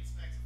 inspect